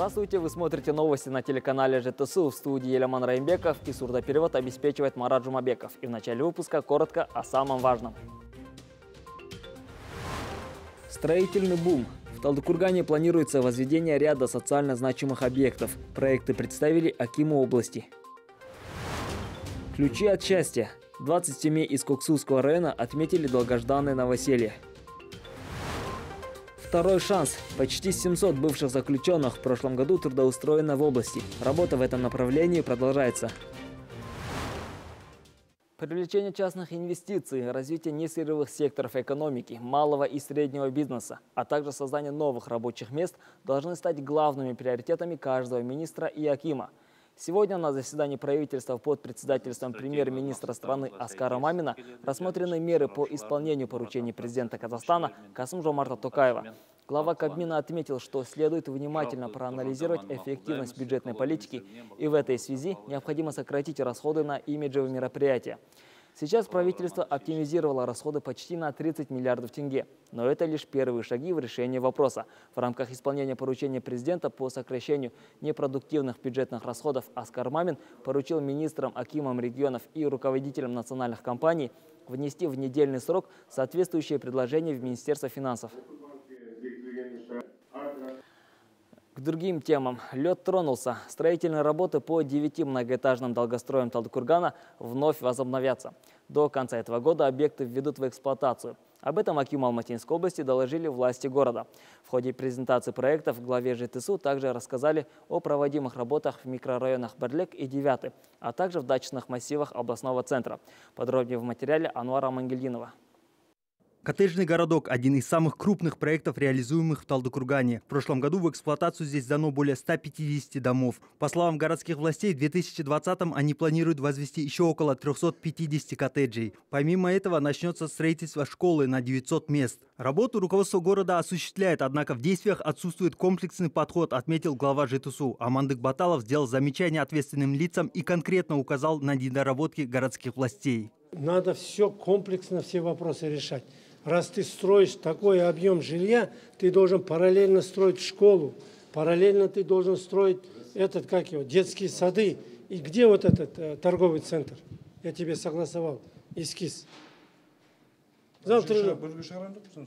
Здравствуйте, вы смотрите новости на телеканале ЖТСУ. В студии Еляман Раимбеков и сурдоперевод обеспечивает Марат Жумабеков. И в начале выпуска коротко о самом важном. Строительный бум. В Талдыкургане планируется возведение ряда социально значимых объектов. Проекты представили Акиму области. Ключи от счастья. 20 семей из Коксусского района отметили долгожданное новоселье. Второй шанс. Почти 700 бывших заключенных в прошлом году трудоустроено в области. Работа в этом направлении продолжается. Привлечение частных инвестиций, развитие несырьевых секторов экономики, малого и среднего бизнеса, а также создание новых рабочих мест должны стать главными приоритетами каждого министра и Акима – Сегодня на заседании правительства под председательством премьер-министра страны Аскара Мамина рассмотрены меры по исполнению поручений президента Казахстана Касым Жомарта Токаева. Глава Кабмина отметил, что следует внимательно проанализировать эффективность бюджетной политики и в этой связи необходимо сократить расходы на имиджевые мероприятия. Сейчас правительство оптимизировало расходы почти на 30 миллиардов тенге. Но это лишь первые шаги в решении вопроса. В рамках исполнения поручения президента по сокращению непродуктивных бюджетных расходов Аскар Мамин поручил министрам, акимам регионов и руководителям национальных компаний внести в недельный срок соответствующие предложения в Министерство финансов. К другим темам. Лед тронулся. Строительные работы по девяти многоэтажным долгостроям Талдыкургана вновь возобновятся. До конца этого года объекты введут в эксплуатацию. Об этом Аким Алматинской области доложили власти города. В ходе презентации проектов в главе ЖТСУ также рассказали о проводимых работах в микрорайонах Берлек и Девятый, а также в дачных массивах областного центра. Подробнее в материале Ануара Мангельдинова. Коттеджный городок – один из самых крупных проектов, реализуемых в Талдыкургане. В прошлом году в эксплуатацию здесь дано более 150 домов. По словам городских властей, в 2020-м они планируют возвести еще около 350 коттеджей. Помимо этого, начнется строительство школы на 900 мест. Работу руководство города осуществляет, однако в действиях отсутствует комплексный подход, отметил глава ЖТСУ. Амандык Баталов сделал замечание ответственным лицам и конкретно указал на недоработки городских властей. Надо все комплексно, все вопросы решать. Раз ты строишь такой объем жилья, ты должен параллельно строить школу, параллельно ты должен строить этот, как его, детские сады. И где вот этот э, торговый центр? Я тебе согласовал эскиз. Завтра...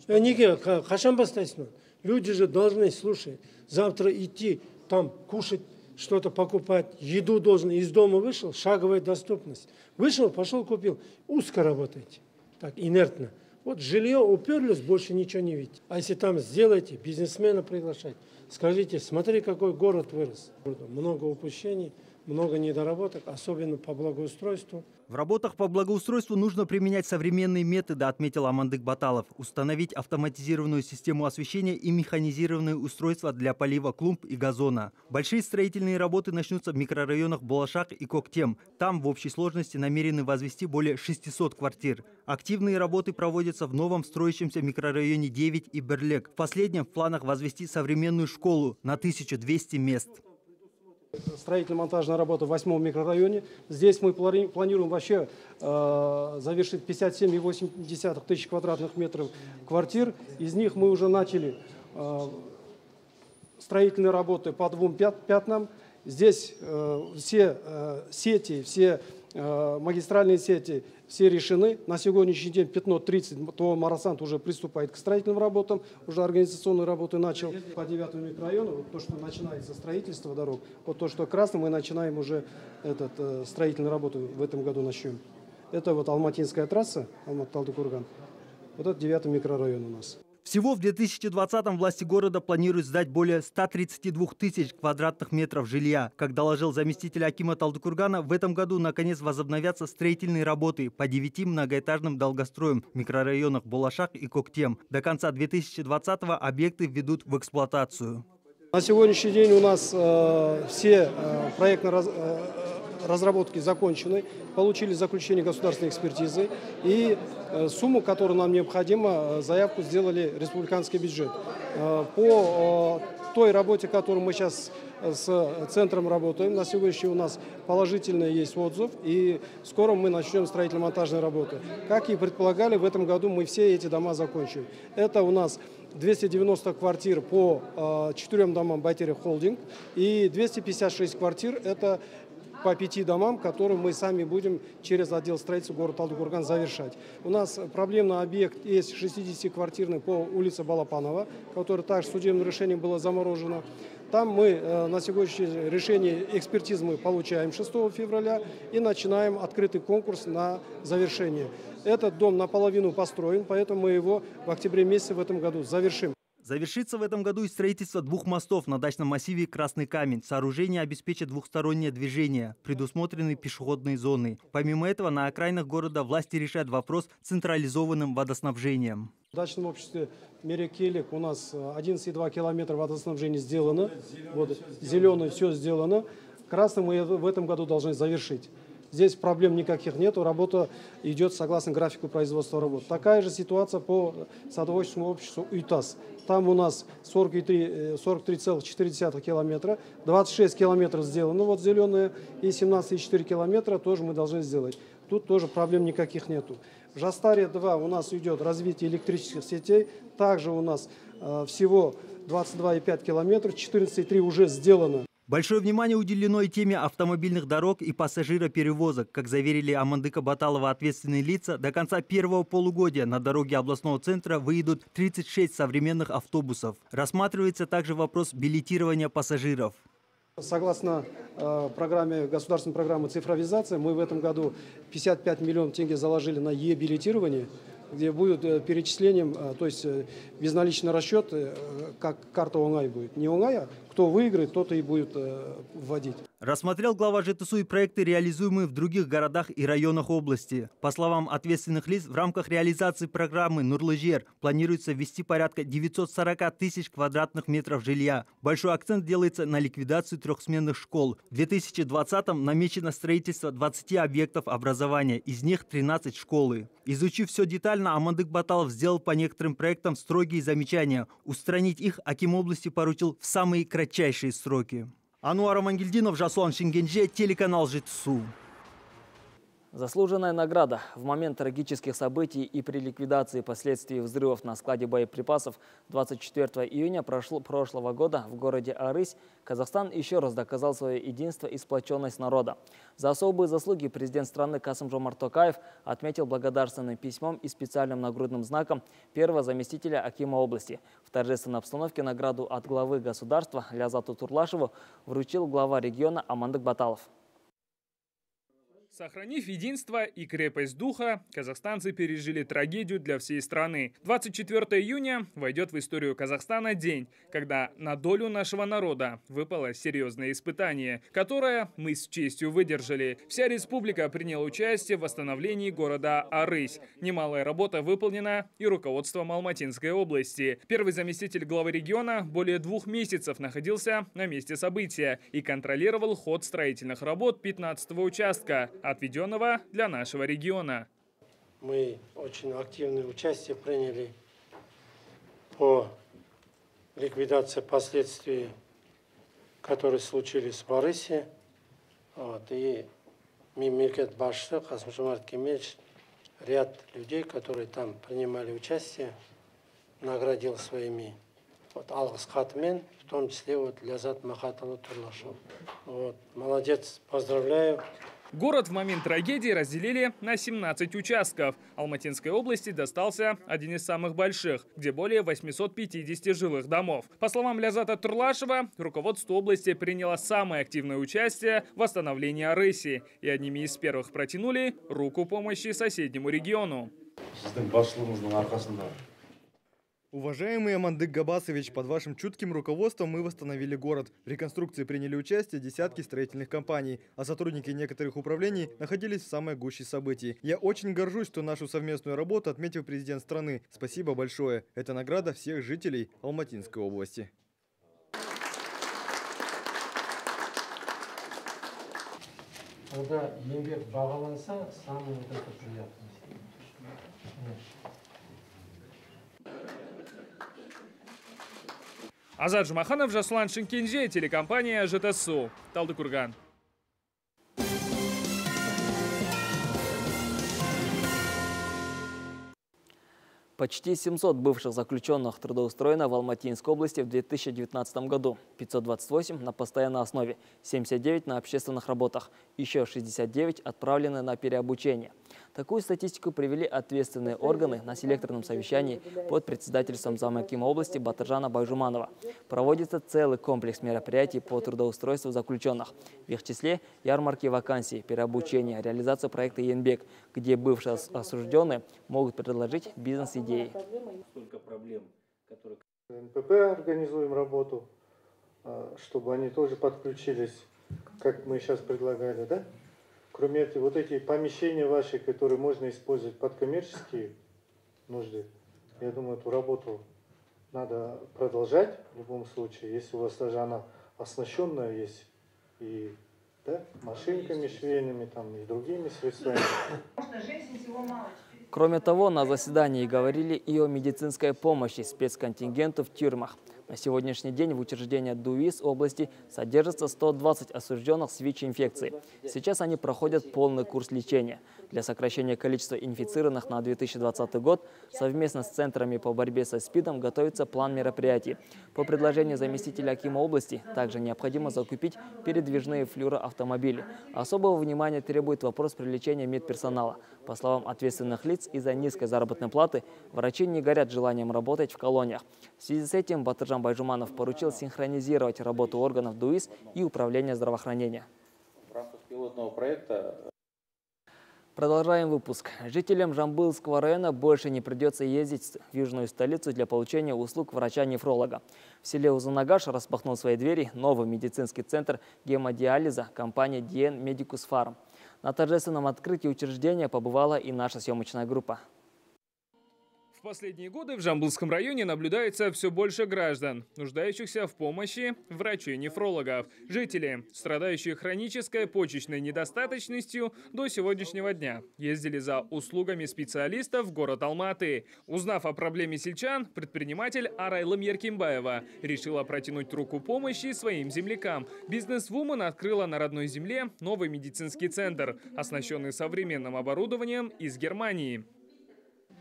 Э, неге, қашан бастайсың? Люди же должны, слушай, завтра идти там кушать, что-то покупать, еду должен, из дома вышел, шаговая доступность. Вышел, пошел, купил. Узко работаете, так, инертно. Вот жилье уперлись, больше ничего не видите. А если там сделаете, бизнесмена приглашать, скажите, смотри, какой город вырос. Много упущений, много недоработок, особенно по благоустройству. В работах по благоустройству нужно применять современные методы, отметил Амандык Баталов. Установить автоматизированную систему освещения и механизированные устройства для полива клумб и газона. Большие строительные работы начнутся в микрорайонах Балашак и Коктем. Там в общей сложности намерены возвести более 600 квартир. Активные работы проводятся в новом строящемся микрорайоне 9 и Берлек. В последнем в планах возвести современную школу на 1200 мест строительно-монтажная работа в восьмом микрорайоне. Здесь мы планируем вообще э, завершить 57,8 тысяч квадратных метров квартир. Из них мы уже начали э, строительные работы по двум пятнам. Здесь э, все э, сети, все магистральные сети все решены. На сегодняшний день пятно 30, то Марасант уже приступает к строительным работам, уже организационные работы начал. По девятому микрорайону, вот то, что начинается строительство дорог, вот то, что красным, мы начинаем уже этот, э, строительную работу в этом году начнем. Это вот Алматинская трасса, Алмат-Талдыкурган. Вот это девятый микрорайон у нас. Всего в 2020-м власти города планируют сдать более 132 тысяч квадратных метров жилья. Как доложил заместитель Акима Талдыкургана, в этом году наконец возобновятся строительные работы по девяти многоэтажным долгостроям в микрорайонах Булашак и Коктем. До конца 2020-го объекты введут в эксплуатацию. На сегодняшний день у нас э, все э, проектно раз, э, разработки закончены, получили заключение государственной экспертизы и э, сумму, которая нам необходима, э, заявку сделали республиканский бюджет. Э, по той работе, которую мы сейчас с центром работаем. На сегодняшний у нас положительный есть отзыв, и скоро мы начнем строительно-монтажные работы. Как и предполагали, в этом году мы все эти дома закончим. Это у нас 290 квартир по четырем домам Байтери Холдинг и 256 квартир это по пяти домам, которые мы сами будем через отдел строительства города Талдыкурган завершать. У нас проблемный объект есть 60-квартирный по улице Балапанова, который также судебным решением было заморожено. Там мы э, на сегодняшнее решение экспертизы мы получаем 6 февраля и начинаем открытый конкурс на завершение. Этот дом наполовину построен, поэтому мы его в октябре месяце в этом году завершим. Завершится в этом году и строительство двух мостов на дачном массиве Красный Камень. Сооружение обеспечит двухстороннее движение, предусмотрены пешеходные зоны. Помимо этого, на окраинах города власти решают вопрос централизованным водоснабжением. В дачном обществе Мерекелик у нас 11,2 километра водоснабжения сделано. Вот, зеленый все сделано. Красный мы в этом году должны завершить. Здесь проблем никаких нет, работа идет согласно графику производства работ. Такая же ситуация по садоводческому обществу ЮТАС. Там у нас 43,4 43 э, километра, 26 километров сделано, вот зеленые, и 17,4 километра тоже мы должны сделать. Тут тоже проблем никаких нету. В Жастаре 2 у нас идет развитие электрических сетей, также у нас э, всего 22,5 километров, 14,3 уже сделано. Большое внимание уделено и теме автомобильных дорог и пассажироперевозок. Как заверили Амандыка Баталова ответственные лица, до конца первого полугодия на дороге областного центра выйдут 36 современных автобусов. Рассматривается также вопрос билетирования пассажиров. Согласно э, программе, государственной программы цифровизации, мы в этом году 55 миллионов тенге заложили на е-билетирование где будет э, перечислением, э, то есть э, безналичный расчет, как карта Онгай будет. Не Онгай, а кто выиграет, тот и будет вводить. Рассмотрел глава ЖТСУ и проекты, реализуемые в других городах и районах области. По словам ответственных лиц, в рамках реализации программы «Нурлыжер» планируется ввести порядка 940 тысяч квадратных метров жилья. Большой акцент делается на ликвидацию трехсменных школ. В 2020-м намечено строительство 20 объектов образования, из них 13 школы. Изучив все детально, Амандык Баталов сделал по некоторым проектам строгие замечания. Устранить их Аким области поручил в самые кратчайшие сроки. ануар амангельдинов жасұлан шенгенже телеканал Житсу. Заслуженная награда. В момент трагических событий и при ликвидации последствий взрывов на складе боеприпасов 24 июня прошло, прошлого года в городе Арысь Казахстан еще раз доказал свое единство и сплоченность народа. За особые заслуги президент страны Касым Токаев отметил благодарственным письмом и специальным нагрудным знаком первого заместителя Акима области. В торжественной обстановке награду от главы государства Лязату Турлашеву вручил глава региона Амандык Баталов. Сохранив единство и крепость духа, казахстанцы пережили трагедию для всей страны. 24 июня войдет в историю Казахстана день, когда на долю нашего народа выпало серьезное испытание, которое мы с честью выдержали. Вся республика приняла участие в восстановлении города Арысь. Немалая работа выполнена и руководством Алматинской области. Первый заместитель главы региона более двух месяцев находился на месте события и контролировал ход строительных работ 15 участка отведенного для нашего региона. Мы очень активное участие приняли по ликвидации последствий, которые случились в Арысе. Вот, и Мимиркет Башты, Хасмшумарт Кемельевич, ряд людей, которые там принимали участие, наградил своими вот, алғыс хатымен, в том числе вот Лязат Махатову Турлашев. Вот, молодец, поздравляю. Город в момент трагедии разделили на 17 участков. Алматинской области достался один из самых больших, где более 850 жилых домов. По словам Лязата Турлашева, руководство области приняло самое активное участие в восстановлении Арыси и одними из первых протянули руку помощи соседнему региону. Уважаемый Амандык Габасович, под вашим чутким руководством мы восстановили город. В реконструкции приняли участие десятки строительных компаний, а сотрудники некоторых управлений находились в самой гуще событий. Я очень горжусь, что нашу совместную работу отметил президент страны. Спасибо большое. Это награда всех жителей Алматинской области. Когда самое это приятное. Азат Жумаханов, Жаслан Шинкенже, телекомпания ЖТСУ, Талдыкурган. Почти 700 бывших заключенных трудоустроено в Алматинской области в 2019 году. 528 на постоянной основе, 79 на общественных работах, еще 69 отправлены на переобучение. Такую статистику привели ответственные органы на селекторном совещании под председательством замакима области Батыржана Байжуманова. Проводится целый комплекс мероприятий по трудоустройству заключенных. В их числе ярмарки вакансий, переобучение, реализация проекта «Янбек», где бывшие осужденные могут предложить бизнес-идеи. НПП организуем работу, а, чтобы они тоже подключились, как мы сейчас предлагали, да? Кроме этого, вот эти помещения ваши, которые можно использовать под коммерческие нужды, я думаю, эту работу надо продолжать в любом случае, если у вас даже она оснащенная есть и да, машинками швейными там, и другими средствами. Кроме того, на заседании говорили и о медицинской помощи спецконтингенту в тюрьмах. На сегодняшний день в учреждении ДУИС области содержится 120 осужденных с ВИЧ-инфекцией. Сейчас они проходят полный курс лечения. Для сокращения количества инфицированных на 2020 год совместно с центрами по борьбе со СПИДом готовится план мероприятий. По предложению заместителя Акима области также необходимо закупить передвижные флюроавтомобили. Особого внимания требует вопрос привлечения медперсонала. По словам ответственных лиц, из-за низкой заработной платы врачи не горят желанием работать в колониях. В связи с этим Батыржан Байжуманов поручил синхронизировать работу органов ДУИС и управления здравоохранения. В рамках пилотного проекта Продолжаем выпуск. Жителям Жамбылского района больше не придется ездить в южную столицу для получения услуг врача-нефролога. В селе Узунагаш распахнул свои двери новый медицинский центр гемодиализа компании DN Medicus Farm. На торжественном открытии учреждения побывала и наша съемочная группа последние годы в Жамбылском районе наблюдается все больше граждан, нуждающихся в помощи врачей-нефрологов. Жители, страдающие хронической почечной недостаточностью, до сегодняшнего дня ездили за услугами специалистов в город Алматы. Узнав о проблеме сельчан, предприниматель Арайлым Еркимбаева решила протянуть руку помощи своим землякам. Бизнес-вумен открыла на родной земле новый медицинский центр, оснащенный современным оборудованием из Германии.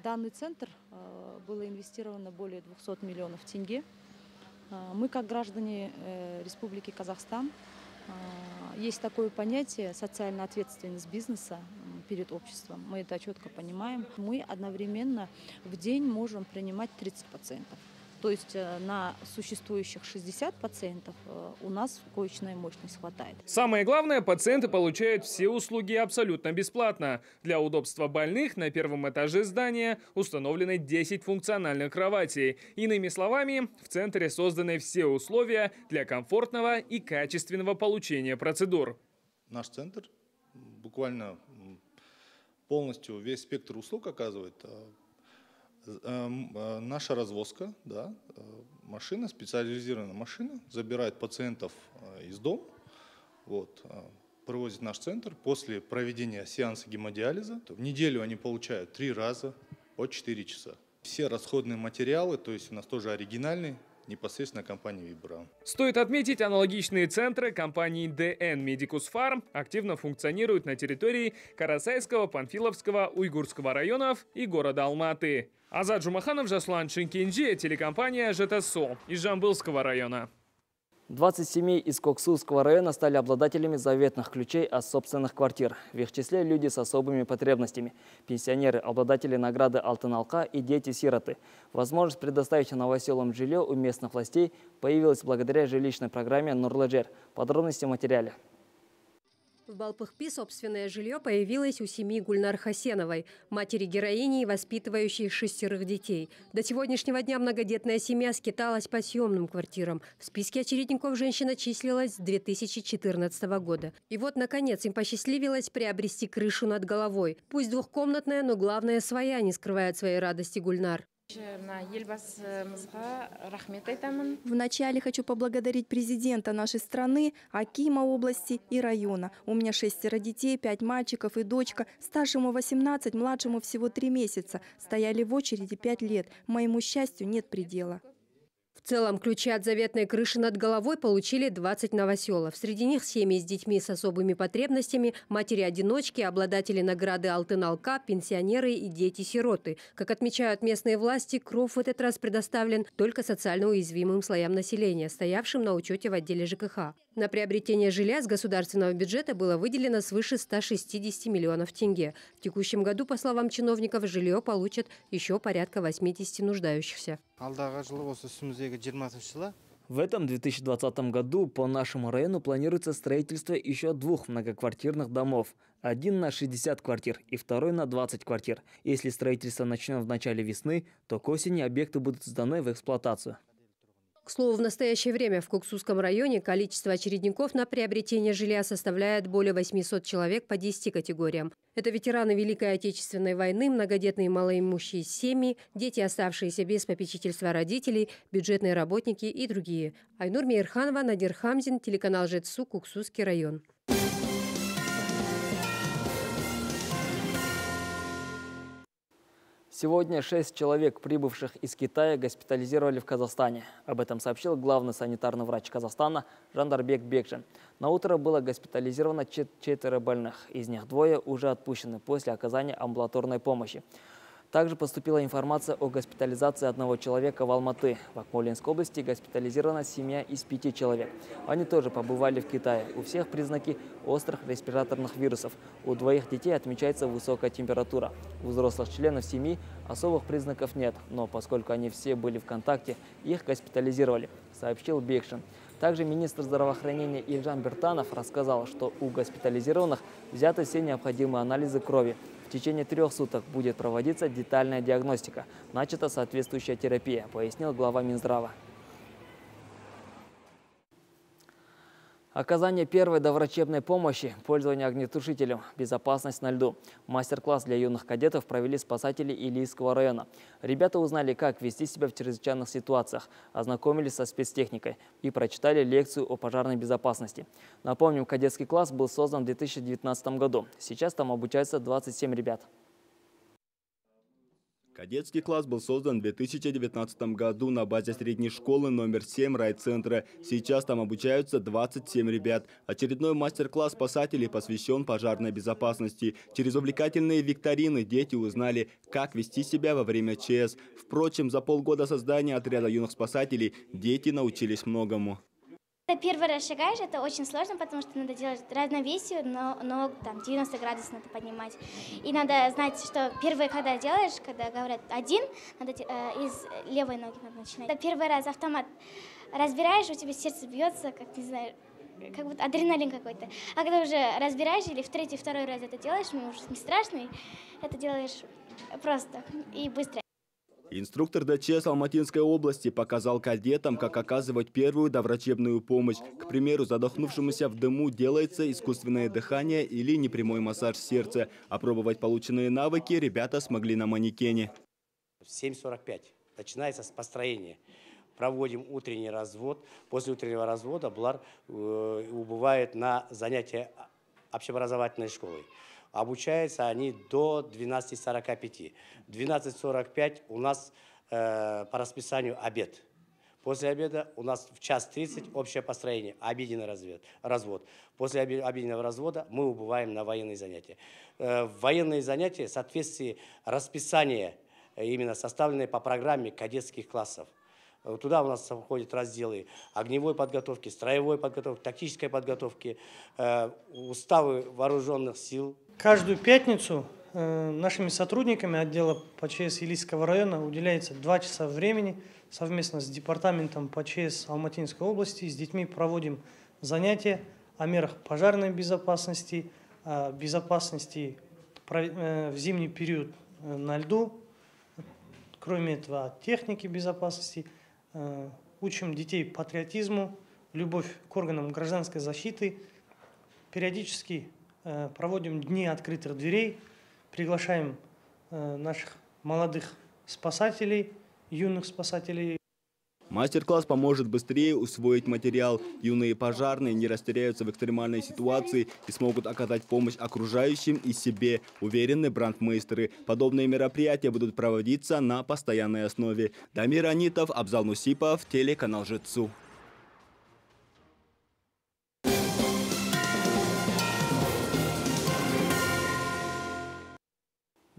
Данный центр э, было инвестировано более 200 миллионов тенге. Э, мы, как граждане э, Республики Казахстан, есть такое понятие социальная ответственность бизнеса перед обществом. Мы это четко понимаем. Мы одновременно в день можем принимать 30 пациентов. То есть э, на существующих 60 пациентов э, у нас коечная мощность хватает. Самое главное, пациенты получают все услуги абсолютно бесплатно. Для удобства больных на первом этаже здания установлены 10 функциональных кроватей. Иными словами, в центре созданы все условия для комфортного и качественного получения процедур. Наш центр буквально полностью весь спектр услуг оказывает а наша развозка, да, э, машина, специализированная машина, забирает пациентов э, из дома, вот, привозит в наш центр. После проведения сеанса гемодиализа в неделю они получают три раза по 4 часа. Все расходные материалы, то есть у нас тоже оригинальные, непосредственно компании Вибра. Стоит отметить, аналогичные центры компании DN Medicus Farm активно функционируют на территории Карасайского, Панфиловского, Уйгурского районов и города Алматы. Азад Жумаханов, Жаслан Шинкинджи, телекомпания ЖТСО из Жамбылского района. 20 семей из Коксусского района стали обладателями заветных ключей от собственных квартир. В их числе люди с особыми потребностями. Пенсионеры, обладатели награды Алтыналка и дети-сироты. Возможность предоставить новоселам жилье у местных властей появилась благодаря жилищной программе «Нурлажер». Подробности в материале. В Балпыхпи собственное жилье появилось у семьи Гульнар Хасеновой, матери героини, воспитывающей шестерых детей. До сегодняшнего дня многодетная семья скиталась по съемным квартирам. В списке очередников женщина числилась с 2014 года. И вот, наконец, им посчастливилось приобрести крышу над головой. Пусть двухкомнатная, но главное своя, не скрывает своей радости Гульнар. Вначале хочу поблагодарить президента нашей страны, Акима области и района. У меня шестеро детей, пять мальчиков и дочка. Старшему 18, младшему всего три месяца. Стояли в очереди пять лет. Моему счастью нет предела. В целом, ключи от заветной крыши над головой получили 20 новоселов. Среди них семьи с детьми с особыми потребностями, матери-одиночки, обладатели награды «Алтын-Алка», пенсионеры и дети-сироты. Как отмечают местные власти, кров в этот раз предоставлен только социально уязвимым слоям населения, стоявшим на учете в отделе ЖКХ. На приобретение жилья с государственного бюджета было выделено свыше 160 миллионов тенге. В текущем году, по словам чиновников, жилье получат еще порядка 80 нуждающихся. В этом 2020 году по нашему району планируется строительство еще двух многоквартирных домов. Один на 60 квартир и второй на 20 квартир. Если строительство начнем в начале весны, то к осени объекты будут сданы в эксплуатацию. К слову, в настоящее время в Куксусском районе количество очередников на приобретение жилья составляет более 800 человек по 10 категориям. Это ветераны Великой Отечественной войны, многодетные малоимущие семьи, дети, оставшиеся без попечительства родителей, бюджетные работники и другие. Айнур Мейерханова, Надир Хамзин, телеканал «Жетсу», Куксусский район. Сегодня шесть человек, прибывших из Китая, госпитализировали в Казахстане. Об этом сообщил главный санитарный врач Казахстана Жандарбек Бекжин. На утро было госпитализировано четверо больных. Из них двое уже отпущены после оказания амбулаторной помощи. Также поступила информация о госпитализации одного человека в Алматы. В Акмолинской области госпитализирована семья из пяти человек. Они тоже побывали в Китае. У всех признаки острых респираторных вирусов. У двоих детей отмечается высокая температура. У взрослых членов семьи особых признаков нет, но поскольку они все были в контакте, их госпитализировали, сообщил Бекшин. Также министр здравоохранения Ильжан Бертанов рассказал, что у госпитализированных взяты все необходимые анализы крови. В течение трех суток будет проводиться детальная диагностика. Начата соответствующая терапия, пояснил глава Минздрава. Оказание первой доврачебной помощи, пользование огнетушителем, безопасность на льду. Мастер-класс для юных кадетов провели спасатели Илийского района. Ребята узнали, как вести себя в чрезвычайных ситуациях, ознакомились со спецтехникой и прочитали лекцию о пожарной безопасности. Напомним, кадетский класс был создан в 2019 году. Сейчас там обучаются 27 ребят. Кадетский класс был создан в 2019 году на базе средней школы номер 7 райцентра. Сейчас там обучаются 27 ребят. Очередной мастер-класс спасателей посвящен пожарной безопасности. Через увлекательные викторины дети узнали, как вести себя во время ЧС. Впрочем, за полгода создания отряда юных спасателей дети научились многому. Когда первый раз шагаешь, это очень сложно, потому что надо делать равновесие, но, но там 90 градусов надо поднимать. И надо знать, что первое, когда делаешь, когда говорят один, надо э, из левой ноги надо начинать. Когда первый раз автомат разбираешь, у тебя сердце бьется, как не знаю, как будто адреналин какой-то. А когда уже разбираешь или в третий, второй раз это делаешь, мне уже не страшно, это делаешь просто и быстро. Инструктор ДЧС Алматинской области показал кадетам, как оказывать первую доврачебную помощь. К примеру, задохнувшемуся в дыму делается искусственное дыхание или непрямой массаж сердца. Опробовать полученные навыки ребята смогли на манекене. В 7.45 начинается с построения. Проводим утренний развод. После утреннего развода Блар э, убывает на занятия общеобразовательной школой. Обучаются они до 12.45. В 12.45 у нас э, по расписанию обед. После обеда у нас в час 30 общее построение, обеденный развод. развод. После обеденного развода мы убываем на военные занятия. Э, военные занятия в соответствии расписания, э, именно составленные по программе кадетских классов. Туда у нас входят разделы огневой подготовки, строевой подготовки, тактической подготовки, э, уставы вооруженных сил. Каждую пятницу э, нашими сотрудниками отдела ПЧС Илийского района уделяется два часа времени совместно с департаментом ПЧС Алматинской области. С детьми проводим занятия о мерах пожарной безопасности, безопасности э, в зимний период на льду, кроме этого, о технике безопасности – Э, учим детей патриотизму, любовь к органам гражданской защиты. Периодически э, проводим дни открытых дверей, приглашаем э, наших молодых спасателей, юных спасателей Мастер-класс поможет быстрее усвоить материал. Юные пожарные не растеряются в экстремальной ситуации и смогут оказать помощь окружающим и себе, уверены брандмейстеры. Подобные мероприятия будут проводиться на постоянной основе. Дамир Анитов, Абзал Нусипов, телеканал «Жицу».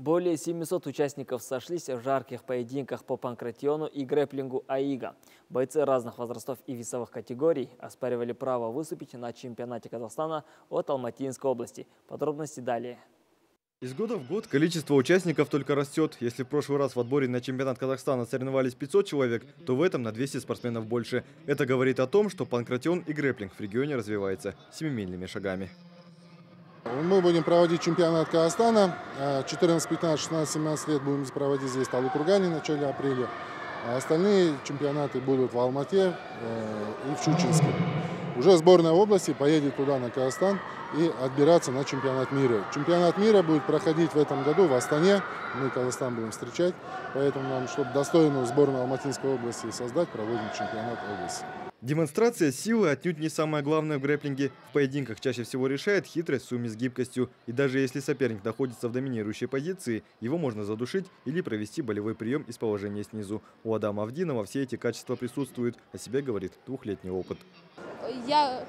Более 700 участников сошлись в жарких поединках по панкратиону и грэплингу АИГа. Бойцы разных возрастов и весовых категорий оспаривали право выступить на чемпионате Казахстана от Алматинской области. Подробности далее. Из года в год количество участников только растет. Если в прошлый раз в отборе на чемпионат Казахстана соревновались 500 человек, то в этом на 200 спортсменов больше. Это говорит о том, что панкратион и грэплинг в регионе развивается семимильными шагами. Мы будем проводить чемпионат Казахстана. 14, 15, 16, 17 лет будем проводить здесь в Талукургане в начале апреля. А остальные чемпионаты будут в Алмате э, и в Чучинске. Уже сборная области поедет туда, на Казахстан, и отбираться на чемпионат мира. Чемпионат мира будет проходить в этом году в Астане. Мы Казахстан будем встречать. Поэтому нам, чтобы достойную сборную Алматинской области создать, проводим чемпионат области. Демонстрация силы отнюдь не самое главное в грэплинге. В поединках чаще всего решает хитрость в сумме с гибкостью. И даже если соперник находится в доминирующей позиции, его можно задушить или провести болевой прием из положения снизу. У Адама Авдинова все эти качества присутствуют. О себе говорит двухлетний опыт. Я,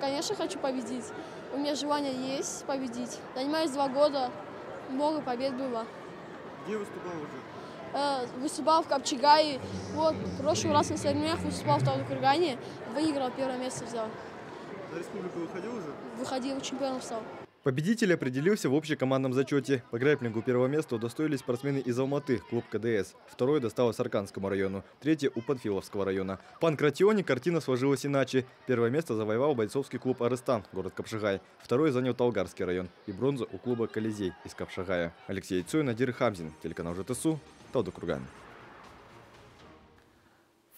конечно, хочу победить. У меня желание есть победить. Занимаюсь два года, много побед было. Где выступал уже? Э, выступал в Копчегае. Вот, в прошлый раз на соревнованиях выступал в Талдыкургане. Выиграл, первое место взял. На республику выходил уже? Выходил, чемпионом стал. Победитель определился в общекомандном зачете. По грэплингу первого места удостоились спортсмены из Алматы, клуб КДС. Второе досталось Арканскому району, третье у Панфиловского района. В Панкратионе картина сложилась иначе. Первое место завоевал бойцовский клуб «Арыстан», город Капшагай. Второе занял Талгарский район и бронзу у клуба «Колизей» из Капшагая. Алексей Цой, Надир Хамзин, телеканал ЖТСУ, Талдыкурган.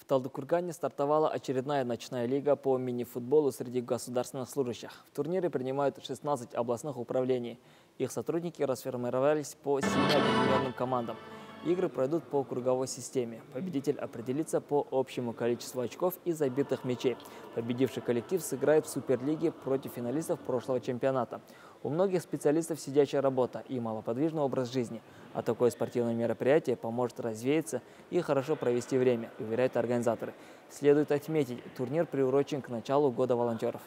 Талдыкургане стартовала очередная ночная лига по мини-футболу среди государственных служащих. В турнире принимают 16 областных управлений. Их сотрудники расформировались по 7 объединенным командам. Игры пройдут по круговой системе. Победитель определится по общему количеству очков и забитых мячей. Победивший коллектив сыграет в Суперлиге против финалистов прошлого чемпионата. У многих специалистов сидячая работа и малоподвижный образ жизни. А такое спортивное мероприятие поможет развеяться и хорошо провести время, уверяют организаторы. Следует отметить, турнир приурочен к началу года волонтеров.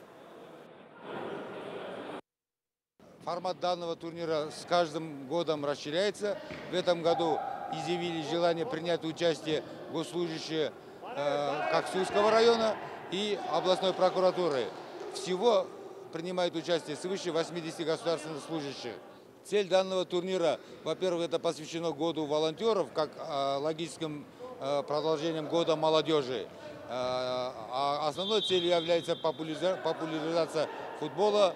Формат данного турнира с каждым годом расширяется. В этом году изъявили желание принять участие госслужащие э, Коксуйского района и областной прокуратуры. Всего принимает участие свыше 80 государственных служащих. Цель данного турнира, во-первых, это посвящено году волонтеров, как э, логическим э, продолжением года молодежи. Э, а основной целью является популяризация футбола.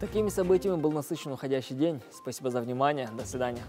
Такими событиями был насыщен уходящий день. Спасибо за внимание. До свидания.